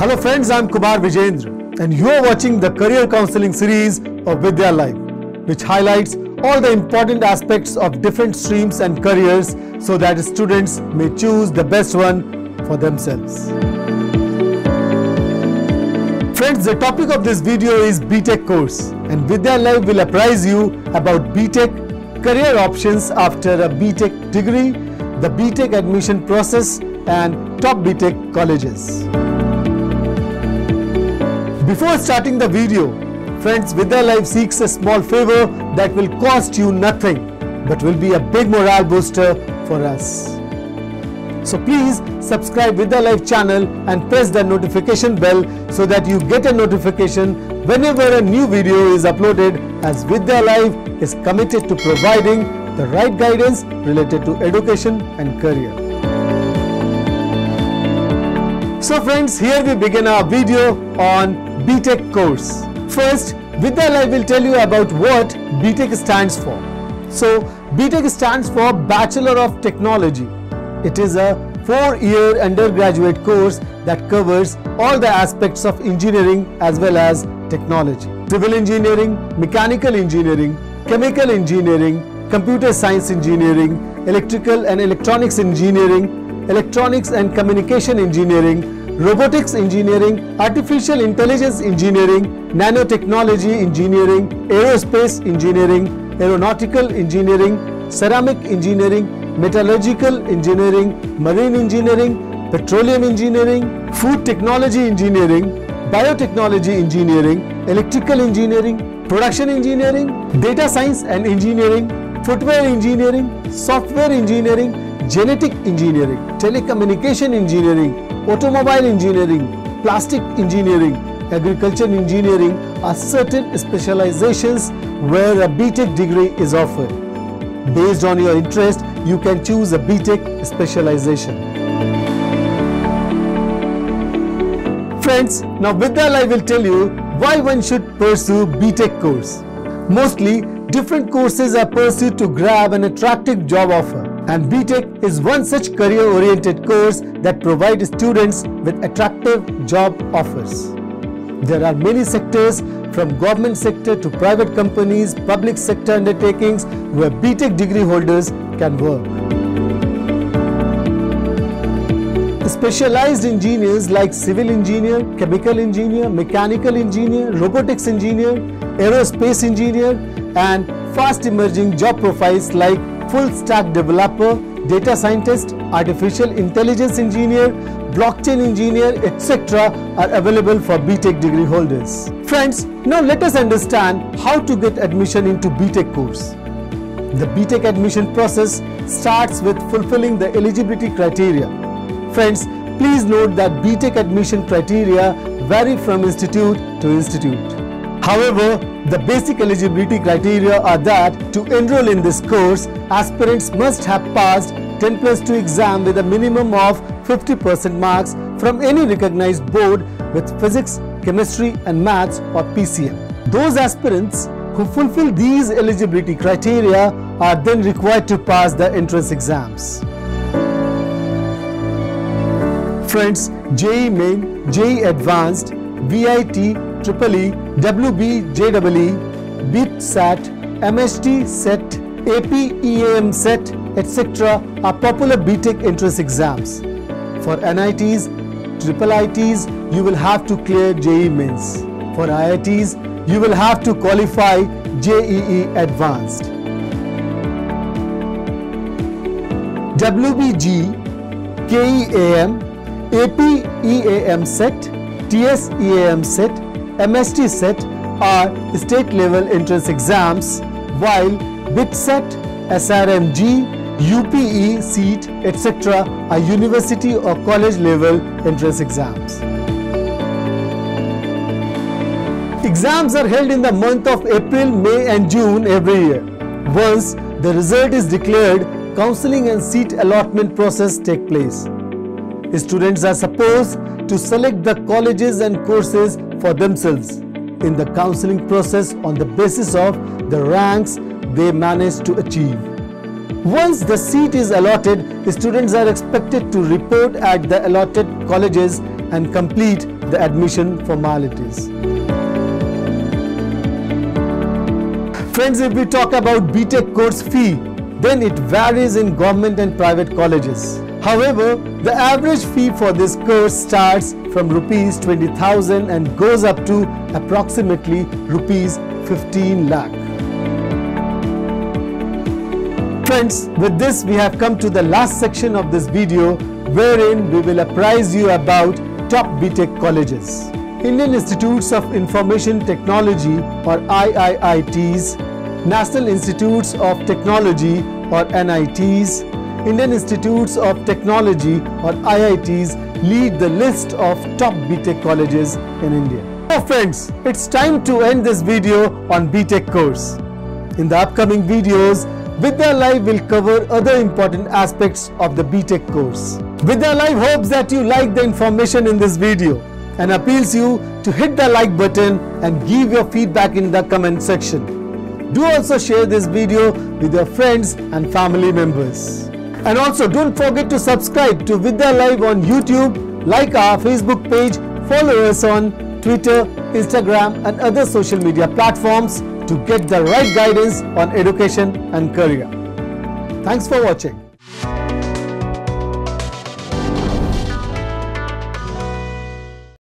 Hello friends, I'm Kumar Vijendra and you are watching the career counseling series of Vidya Live which highlights all the important aspects of different streams and careers so that students may choose the best one for themselves. Friends, the topic of this video is BTech course and Vidya Live will apprise you about BTech career options after a BTech degree, the BTech admission process and top BTech colleges. Before starting the video, friends, Vidya Live seeks a small favor that will cost you nothing but will be a big morale booster for us. So please subscribe Vidya Live channel and press the notification bell so that you get a notification whenever a new video is uploaded as Vidya Live is committed to providing the right guidance related to education and career. So friends, here we begin our video on BTech course. First, Vidya Live will tell you about what BTech stands for. So, BTech stands for Bachelor of Technology. It is a four-year undergraduate course that covers all the aspects of engineering as well as technology. Civil engineering, mechanical engineering, chemical engineering, computer science engineering, electrical and electronics engineering, electronics and communication engineering, robotics engineering, artificial intelligence engineering, nanotechnology engineering, aerospace engineering, aeronautical engineering, ceramic engineering, metallurgical engineering, marine engineering, petroleum engineering, food technology engineering, biotechnology engineering, electrical engineering, production engineering, data science and engineering, footwear engineering, software engineering, genetic engineering, telecommunication engineering, automobile engineering, plastic engineering, agriculture engineering are certain specializations where a BTech degree is offered. Based on your interest, you can choose a BTech specialization. Friends, now Vidya I will tell you why one should pursue BTech course. Mostly, different courses are pursued to grab an attractive job offer and BTech is one such career-oriented course that provides students with attractive job offers. There are many sectors from government sector to private companies, public sector undertakings where BTech degree holders can work. Specialized engineers like civil engineer, chemical engineer, mechanical engineer, robotics engineer, aerospace engineer and fast emerging job profiles like full stack developer, data scientist, artificial intelligence engineer, blockchain engineer, etc. are available for BTech degree holders. Friends, now let us understand how to get admission into BTech course. The BTech admission process starts with fulfilling the eligibility criteria. Friends, please note that BTech admission criteria vary from institute to institute. However, the basic eligibility criteria are that to enroll in this course, aspirants must have passed 10 plus 2 exam with a minimum of 50% marks from any recognized board with physics, chemistry and maths or PCM. Those aspirants who fulfill these eligibility criteria are then required to pass the entrance exams. Friends, JEE Main, JEE Advanced, VIT, Triple E, WB, JEE, BIT SAT, MHT CET, AP EAMCET, etc. are popular BTech entrance exams. For NITs, triple ITs, you will have to clear JEE Mains. For IITs, you will have to qualify JEE Advanced. WBJEE, KEAM, AP EAMCET, TS EAMCET, MHT CET are state level entrance exams while BITSAT, SRMJEE, UPE, SEAT, etc. are university or college level entrance exams. Exams are held in the month of April, May and June every year. Once the result is declared, counseling and seat allotment process take place. Students are supposed to select the colleges and courses for themselves in the counseling process on the basis of the ranks they manage to achieve. Once the seat is allotted, the students are expected to report at the allotted colleges and complete the admission formalities. Friends, if we talk about BTech course fee, then it varies in government and private colleges. However, the average fee for this course starts from rupees 20,000 and goes up to approximately rupees 15 lakh. Friends, with this we have come to the last section of this video wherein we will apprise you about top BTech colleges. Indian Institutes of Information Technology or IIITs, National Institutes of Technology or NITs, Indian Institutes of Technology or IITs lead the list of top BTech colleges in India. So friends, it's time to end this video on BTech course. In the upcoming videos, Vidya Live will cover other important aspects of the BTech course. Vidya Live hopes that you like the information in this video and appeals you to hit the like button and give your feedback in the comment section. Do also share this video with your friends and family members. And also don't forget to subscribe to Vidya Live on YouTube, like our Facebook page, follow us on Twitter, Instagram and other social media platforms to get the right guidance on education and career. Thanks for watching.